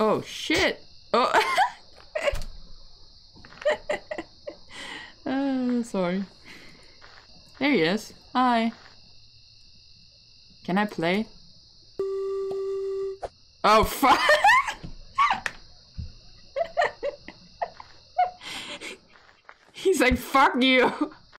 Oh shit! Oh. uh, sorry. There he is. Hi. Can I play? Oh fuck! He's like, fuck you!